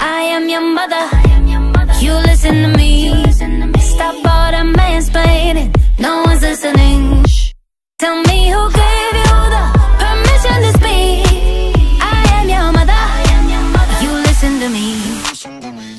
I am your mother. You listen to me.